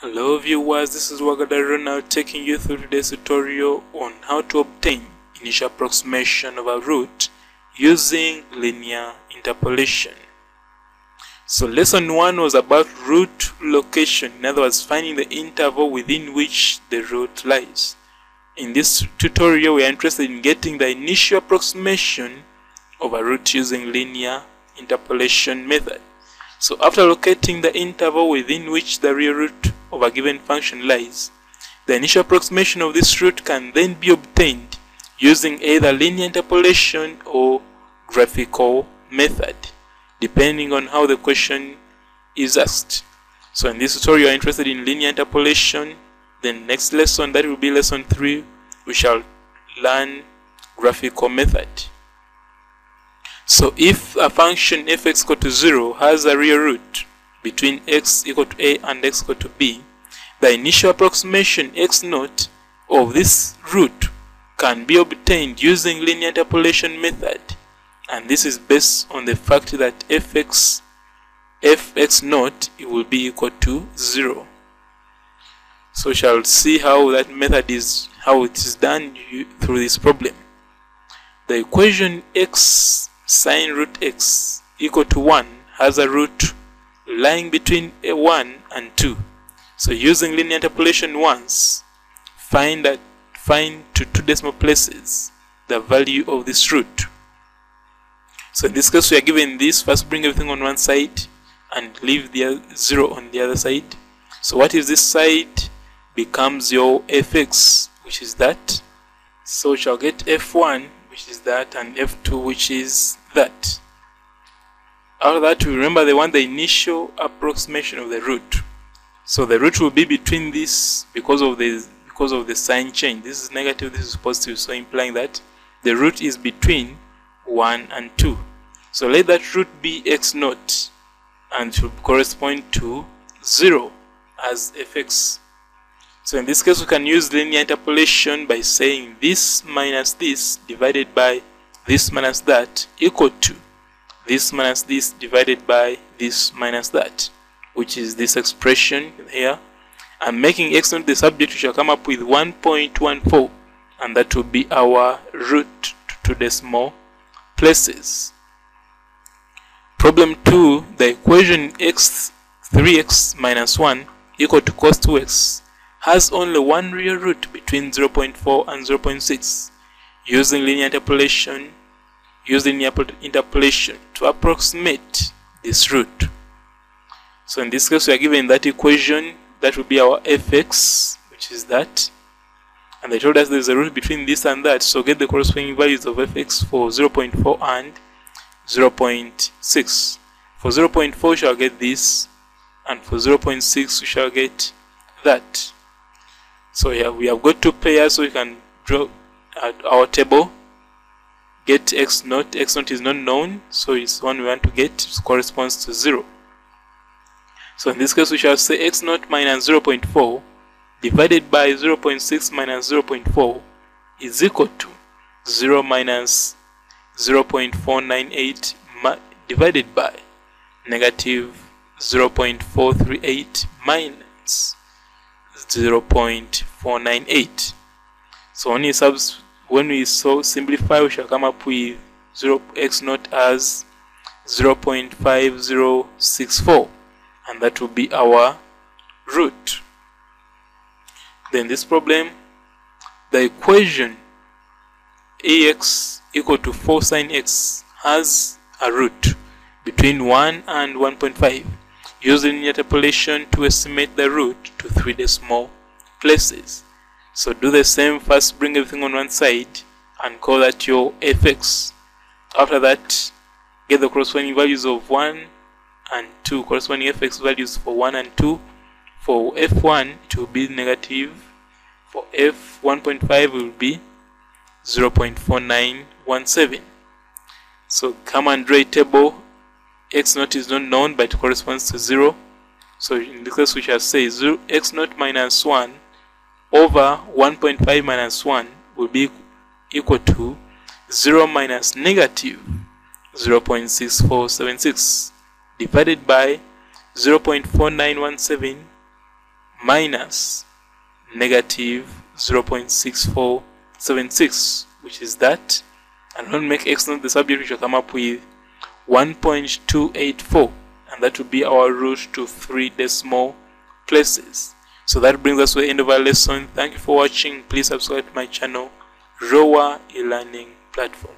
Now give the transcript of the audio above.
Hello viewers, this is Wagadaro now taking you through today's tutorial on how to obtain initial approximation of a root using linear interpolation. So lesson 1 was about root location, in other words finding the interval within which the root lies. In this tutorial we are interested in getting the initial approximation of a root using linear interpolation method. So after locating the interval within which the real root of a given function lies, the initial approximation of this root can then be obtained using either linear interpolation or graphical method, depending on how the question is asked. So in this tutorial you are interested in linear interpolation, then next lesson, that will be lesson 3, we shall learn graphical method. So if a function fx equal to 0 has a real root between x equal to a and x equal to b, the initial approximation x naught of this root can be obtained using linear interpolation method. And this is based on the fact that fx fx naught will be equal to 0 so shall see how that method is how it is done through this problem. The equation x sine root x equal to 1 has a root lying between a 1 and 2. So using linear interpolation once, find that find to two decimal places the value of this root. So in this case we are given this, first bring everything on one side and leave the 0 on the other side. So what is this side? Becomes your fx, which is that. So we shall get f1 which is that, and F2, which is that. After that, we remember they want the initial approximation of the root. So the root will be between this because of the because of the sign change. This is negative, this is positive, so implying that the root is between 1 and 2. So let that root be x naught and should correspond to 0 as fx. So in this case, we can use linear interpolation by saying this minus this divided by this minus that equal to this minus this divided by this minus that, which is this expression here. And making x naught the subject, we shall come up with 1.14, and that will be our root to decimal places. Problem 2, the equation x 3x minus 1 equal to cos 2x has only one real root between 0.4 and 0.6 using linear interpolation using interpolation to approximate this root. So in this case we are given that equation that will be our fx which is that. And they told us there is a root between this and that. So get the corresponding values of fx for 0.4 and 0.6 for 0.4 we shall get this. And for 0.6 we shall get that. So yeah, we have got two pairs, so we can draw uh, our table. Get x naught. X naught is not known, so it's one we want to get. It corresponds to zero. So in this case, we shall say x naught minus 0.4 divided by 0.6 minus 0.4 is equal to 0 minus 0.498 divided by negative 0.438 minus 0.498 so when we subs when we so simplify we shall come up with 0 x naught as 0.5064 and that will be our root then this problem the equation ax equal to 4 sine x has a root between 1 and 1.5 using interpolation to estimate the root to three decimal places. So do the same, first bring everything on one side and call that your fx. After that, get the corresponding values of 1 and 2, corresponding fx values for 1 and 2. For f1, it will be negative. For f1.5, will be 0.4917. So come and draw a table x naught is not known but it corresponds to 0 so in this case we shall say 0 x naught minus 1 over 1.5 minus 1 will be equal to 0 minus negative 0.6476 divided by 0.4917 minus negative 0.6476 which is that and when we make x naught the subject we shall come up with 1.284 and that will be our root to three decimal places so that brings us to the end of our lesson. Thank you for watching. Please subscribe to my channel rowa e-learning platform